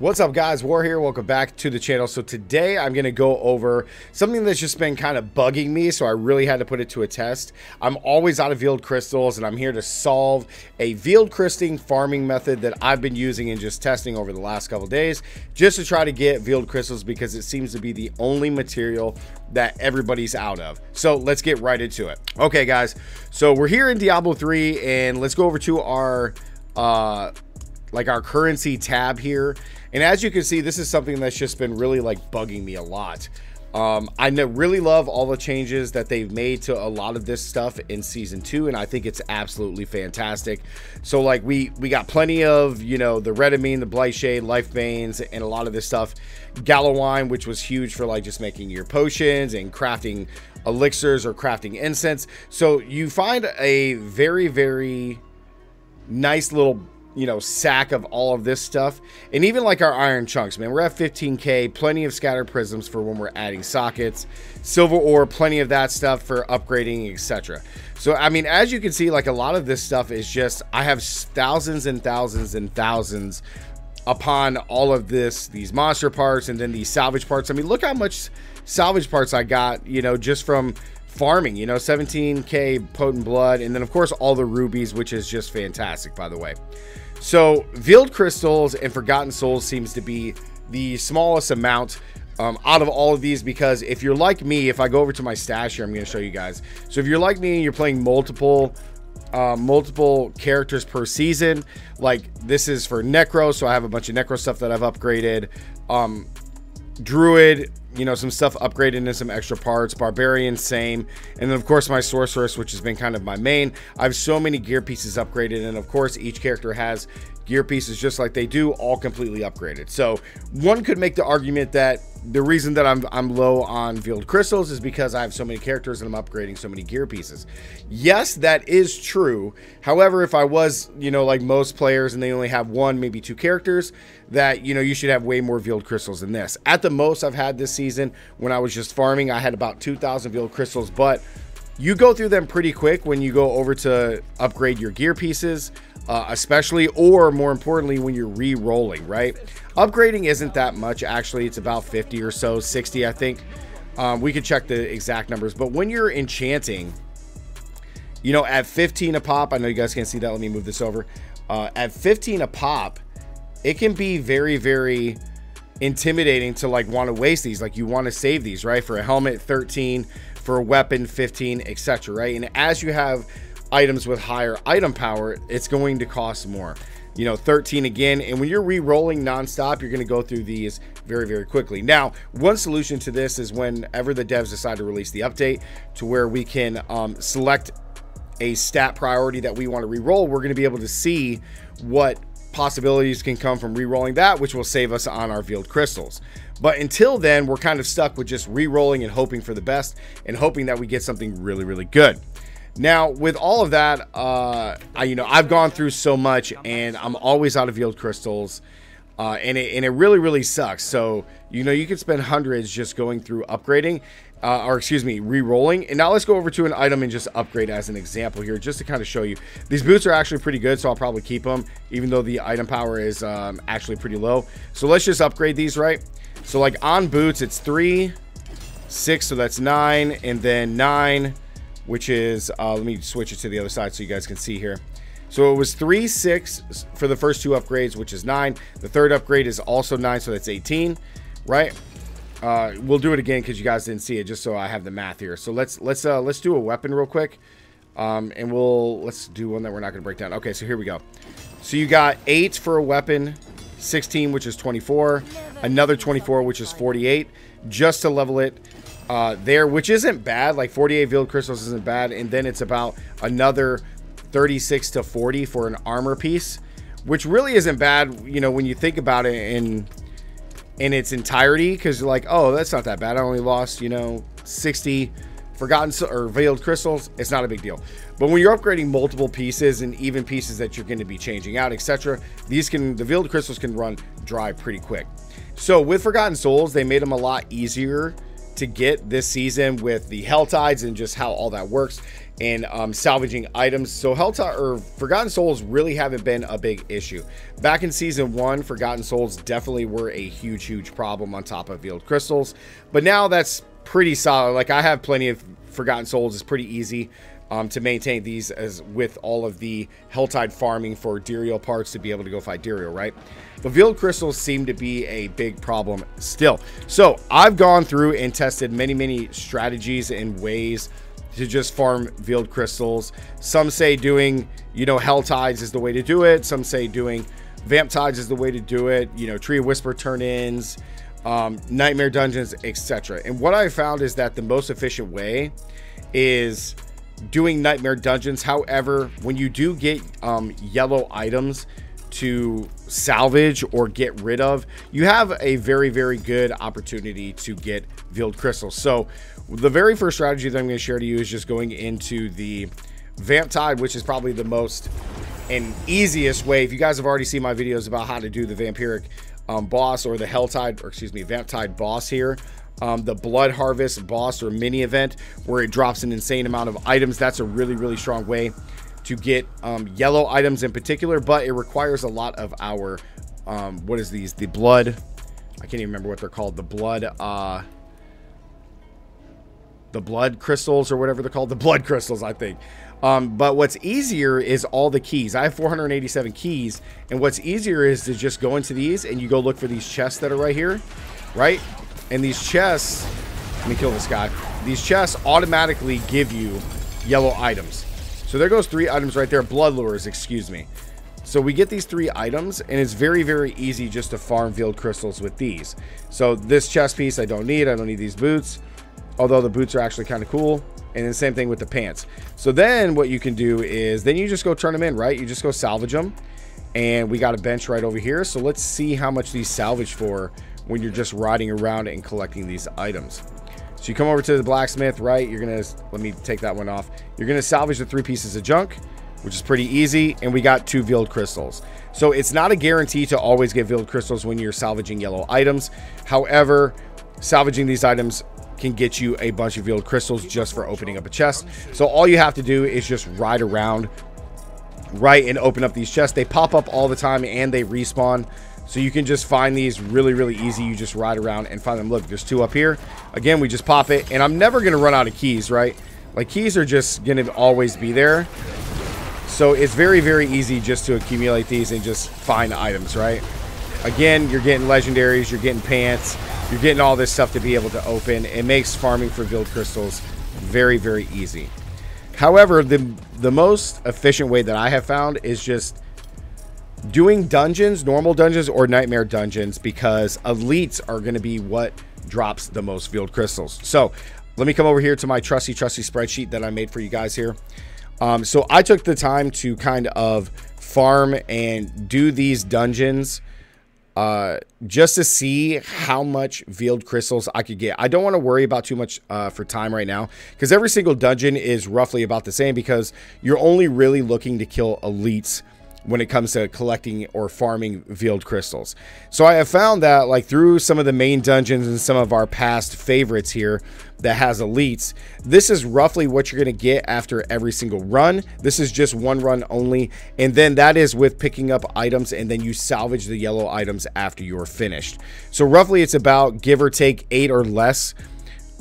What's up guys, War here, welcome back to the channel. So today I'm to go over something that's just been kind of bugging me, so I really had to put it to a test. I'm always out of veiled crystals and I'm here to solve a veiled crysting farming method that I've been using and just testing over the last couple days just to try to get veiled crystals because it seems to be the only material that everybody's out of. So let's get right into it. Okay guys, so we're here in Diablo 3 and let's go over to our uh like our currency tab here and as you can see, this is something that's just been really like bugging me a lot. Um, I really love all the changes that they've made to a lot of this stuff in season two, and I think it's absolutely fantastic. So, like, we we got plenty of you know the Reddamine, the Blightshade, Lifesbane, and a lot of this stuff. Gallowvine, which was huge for like just making your potions and crafting elixirs or crafting incense. So you find a very very nice little you know, sack of all of this stuff. And even like our iron chunks, man, we're at 15k, plenty of scattered prisms for when we're adding sockets, silver ore, plenty of that stuff for upgrading, etc. So, I mean, as you can see, like a lot of this stuff is just, I have thousands and thousands and thousands upon all of this, these monster parts and then these salvage parts. I mean, look how much salvage parts I got, you know, just from farming, you know, 17k potent blood, and then of course all the rubies, which is just fantastic, by the way. So, Veiled Crystals and Forgotten Souls seems to be the smallest amount um, out of all of these because if you're like me, if I go over to my stash here, I'm going to show you guys. So if you're like me and you're playing multiple uh, multiple characters per season, like this is for Necro, so I have a bunch of Necro stuff that I've upgraded. Um, Druid, you know, some stuff upgraded into some extra parts. Barbarian, same. And then, of course, my Sorceress, which has been kind of my main. I have so many gear pieces upgraded. And, of course, each character has gear pieces just like they do, all completely upgraded. So one could make the argument that the reason that I'm, I'm low on veiled crystals is because I have so many characters and I'm upgrading so many gear pieces. Yes, that is true. However, if I was, you know, like most players and they only have one, maybe two characters, that, you know, you should have way more veiled crystals than this. At the most I've had this season when I was just farming, I had about 2,000 veiled crystals, but you go through them pretty quick when you go over to upgrade your gear pieces uh, especially, or more importantly, when you're re-rolling, right? Upgrading isn't that much, actually. It's about 50 or so, 60, I think. Um, we could check the exact numbers, but when you're enchanting, you know, at 15 a pop, I know you guys can't see that. Let me move this over. Uh, at 15 a pop, it can be very, very intimidating to like want to waste these. Like you want to save these, right? For a helmet, 13, for weapon, 15, etc. Right? And as you have items with higher item power, it's going to cost more. You know, 13 again. And when you're re-rolling nonstop, you're going to go through these very, very quickly. Now, one solution to this is whenever the devs decide to release the update to where we can um, select a stat priority that we want to re-roll, we're going to be able to see what possibilities can come from re-rolling that, which will save us on our veiled crystals. But until then, we're kind of stuck with just re-rolling and hoping for the best and hoping that we get something really, really good. Now, with all of that, uh, I, you know, I've gone through so much, and I'm always out of veiled crystals, uh, and it and it really really sucks. So you know, you could spend hundreds just going through upgrading, uh, or excuse me, re-rolling. And now let's go over to an item and just upgrade as an example here, just to kind of show you. These boots are actually pretty good, so I'll probably keep them, even though the item power is um, actually pretty low. So let's just upgrade these, right? So like on boots, it's three, six, so that's nine, and then nine which is, uh, let me switch it to the other side so you guys can see here. So it was 3, 6 for the first two upgrades, which is 9. The third upgrade is also 9, so that's 18, right? Uh, we'll do it again because you guys didn't see it, just so I have the math here. So let's let's uh, let's do a weapon real quick, um, and we'll let's do one that we're not going to break down. Okay, so here we go. So you got 8 for a weapon, 16, which is 24, another 24, which is 48, just to level it uh, there, which isn't bad. Like 48 veiled crystals isn't bad. And then it's about another 36 to 40 for an armor piece, which really isn't bad, you know, when you think about it in in its entirety, because you're like, oh, that's not that bad. I only lost, you know, 60 forgotten or veiled crystals. It's not a big deal. But when you're upgrading multiple pieces and even pieces that you're going to be changing out, etc., these can the veiled crystals can run dry pretty quick. So with Forgotten Souls, they made them a lot easier to get this season with the Hell Tides and just how all that works. And um, salvaging items. So Helltide or Forgotten Souls really haven't been a big issue. Back in season one, Forgotten Souls definitely were a huge, huge problem on top of Veiled Crystals. But now that's pretty solid. Like I have plenty of Forgotten Souls. It's pretty easy um, to maintain these as with all of the Helltide farming for Duriel parts to be able to go fight Duriel, right? But Veiled Crystals seem to be a big problem still. So I've gone through and tested many, many strategies and ways to just farm Veiled Crystals. Some say doing, you know, Hell Tides is the way to do it. Some say doing Vamp Tides is the way to do it. You know, Tree of Whisper turn-ins, um, Nightmare Dungeons, etc. And what I found is that the most efficient way is doing Nightmare Dungeons. However, when you do get um, yellow items to salvage or get rid of, you have a very, very good opportunity to get Veiled Crystals. So the very first strategy that I'm going to share to you is just going into the Vamp Tide, which is probably the most and easiest way. If you guys have already seen my videos about how to do the Vampiric um, boss or the Hell Tide, or excuse me, Vamp Tide boss here, um, the Blood Harvest boss or mini event where it drops an insane amount of items. That's a really, really strong way to get um, yellow items in particular, but it requires a lot of our, um, what is these? The blood, I can't even remember what they're called. The blood, uh, the blood crystals or whatever they're called. The blood crystals, I think. Um, but what's easier is all the keys. I have 487 keys, and what's easier is to just go into these and you go look for these chests that are right here, right? And these chests, let me kill this guy. These chests automatically give you yellow items. So there goes three items right there. Blood lures, excuse me. So we get these three items, and it's very, very easy just to farm veiled crystals with these. So this chest piece I don't need. I don't need these boots. Although the boots are actually kind of cool. And then same thing with the pants. So then what you can do is then you just go turn them in, right? You just go salvage them. And we got a bench right over here. So let's see how much these salvage for when you're just riding around and collecting these items. So you come over to the blacksmith, right? You're to, let me take that one off. You're to salvage the three pieces of junk, which is pretty easy. And we got two veiled crystals. So it's not a guarantee to always get veiled crystals when you're salvaging yellow items. However, salvaging these items can get you a bunch of veiled crystals just for opening up a chest. So all you have to do is just ride around, right, and open up these chests. They pop up all the time and they respawn. So you can just find these really, really easy. You just ride around and find them. Look, there's two up here. Again, we just pop it. And I'm never going to run out of keys, right? Like, keys are just going to always be there. So it's very, very easy just to accumulate these and just find items, right? Again, you're getting legendaries, you're getting pants, you're getting all this stuff to be able to open. It makes farming for veiled crystals very, very easy. However, the, the most efficient way that I have found is just doing dungeons, normal dungeons, or nightmare dungeons because elites are going to be what drops the most veiled crystals. So let me come over here to my trusty, trusty spreadsheet that I made for you guys here. Um, so I took the time to kind of farm and do these dungeons uh, just to see how much veiled crystals I could get. I don't want to worry about too much uh, for time right now because every single dungeon is roughly about the same because you're only really looking to kill elites when it comes to collecting or farming veiled crystals. So I have found that like through some of the main dungeons and some of our past favorites here that has elites, this is roughly what you're going to get after every single run. This is just one run only. And then that is with picking up items and then you salvage the yellow items after you're finished. So roughly it's about give or take eight or less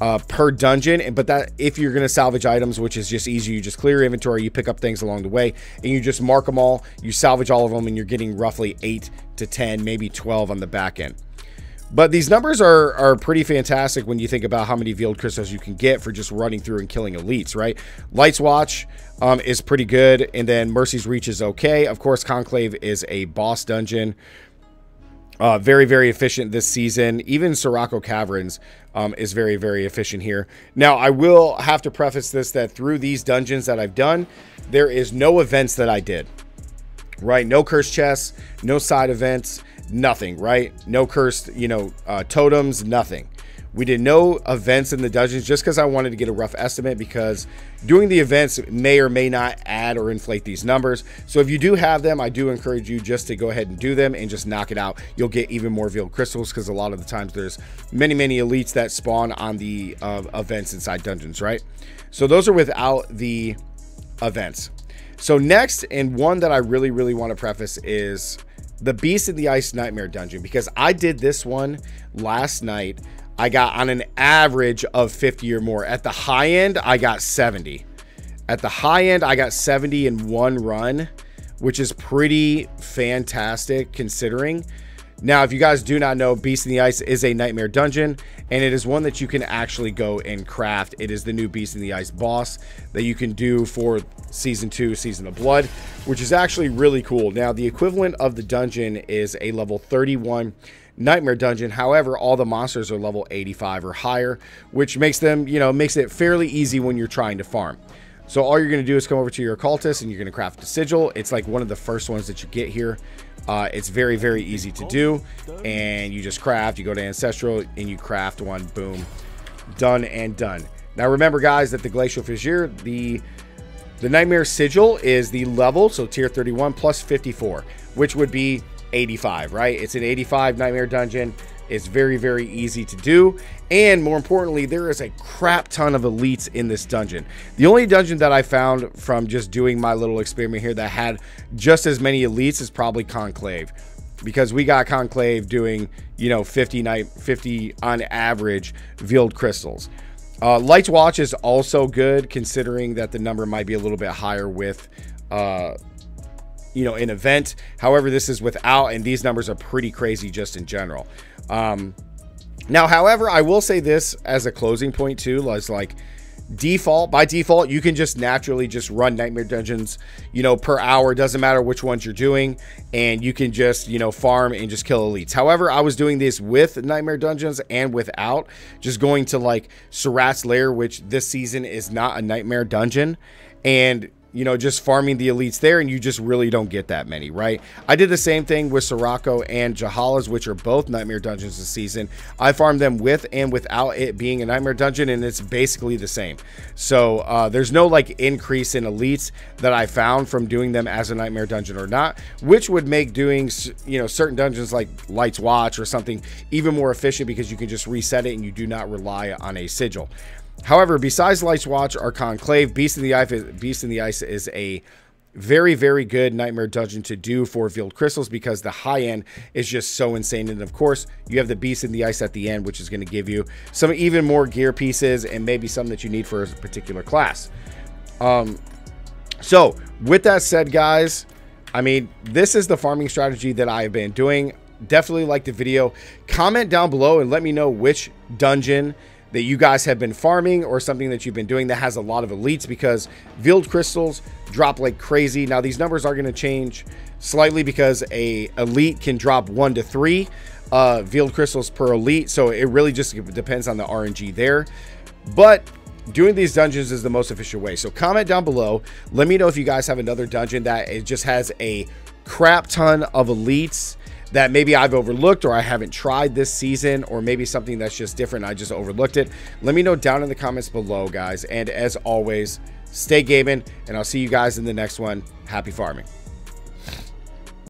uh, per dungeon. But that if you're to salvage items, which is just easy, you just clear your inventory, you pick up things along the way, and you just mark them all. You salvage all of them, and you're getting roughly eight to ten, maybe twelve on the back end. But these numbers are are pretty fantastic when you think about how many veiled crystals you can get for just running through and killing elites, right? Lights Watch um, is pretty good, and then Mercy's Reach is okay. Of course, Conclave is a boss dungeon. Uh, very, very efficient this season. Even Sirocco Caverns um, is very, very efficient here. Now, I will have to preface this that through these dungeons that I've done, there is no events that I did. Right? No cursed chests, no side events, nothing, right? No cursed, you know, uh, totems, nothing. We did no events in the dungeons just because I wanted to get a rough estimate because doing the events may or may not add or inflate these numbers. So if you do have them, I do encourage you just to go ahead and do them and just knock it out. You'll get even more veiled crystals because a lot of the times there's many, many elites that spawn on the uh, events inside dungeons, right? So those are without the events. So next, and one that I really, really want to preface is the Beast in the Ice Nightmare Dungeon because I did this one last night. I got on an average of 50 or more. At the high end, I got 70. At the high end, I got 70 in one run, which is pretty fantastic considering. Now, if you guys do not know, Beast in the Ice is a nightmare dungeon, and it is one that you can actually go and craft. It is the new Beast in the Ice boss that you can do for Season 2, Season of Blood, which is actually really cool. Now, the equivalent of the dungeon is a level 31 nightmare dungeon however all the monsters are level 85 or higher which makes them you know makes it fairly easy when you're trying to farm so all you're going to do is come over to your occultist and you're going to craft a sigil. It's like one of the first ones that you get here. Uh, it's very, very easy to do. And you just craft, you go to Ancestral and you craft one, boom, done and done. Now remember guys that the Glacial Fissure, the, the Nightmare Sigil is the level, so tier 31 plus 54, which would be 85, right? It's an 85 Nightmare Dungeon. It's very, very easy to do. And more importantly, there is a crap ton of elites in this dungeon. The only dungeon that I found from just doing my little experiment here that had just as many elites is probably Conclave. Because we got Conclave doing, you know, 50 night 50 on average veiled crystals. Uh, Lights Watch is also good considering that the number might be a little bit higher with uh, you know, an event. However, this is without, and these numbers are pretty crazy just in general. Um, now, however, I will say this as a closing point too, was like default by default you can just naturally just run nightmare dungeons you know per hour doesn't matter which ones you're doing and you can just you know farm and just kill elites however i was doing this with nightmare dungeons and without just going to like Sarat's lair which this season is not a nightmare dungeon and you know, just farming the elites there, and you just really don't get that many, right? I did the same thing with Sirocco and Jalal's, which are both Nightmare Dungeons this season. I farmed them with and without it being a Nightmare Dungeon, and it's basically the same. So uh, there's no like increase in elites that I found from doing them as a Nightmare Dungeon or not, which would make doing, you know, certain dungeons like Lights Watch or something even more efficient because you can just reset it and you do not rely on a sigil. However, besides Lights Watch or Conclave, Beast in the Ice, Beast in the Ice is a very, very good Nightmare Dungeon to do for Veiled Crystals because the high end is just so insane. And of course, you have the Beast in the Ice at the end, which is going to give you some even more gear pieces and maybe some that you need for a particular class. Um, so, with that said, guys, I mean, this is the farming strategy that I have been doing. Definitely like the video. Comment down below and let me know which dungeon that you guys have been farming or something that you've been doing that has a lot of elites because veiled crystals drop like crazy. Now these numbers are going to change slightly because a elite can drop one to three uh, veiled crystals per elite. So it really just depends on the RNG there. But doing these dungeons is the most efficient way. So comment down below. Let me know if you guys have another dungeon that it just has a crap ton of elites that maybe I've overlooked or I haven't tried this season or maybe something that's just different. I just overlooked it. Let me know down in the comments below, guys. And as always, stay gaming and I'll see you guys in the next one. Happy farming.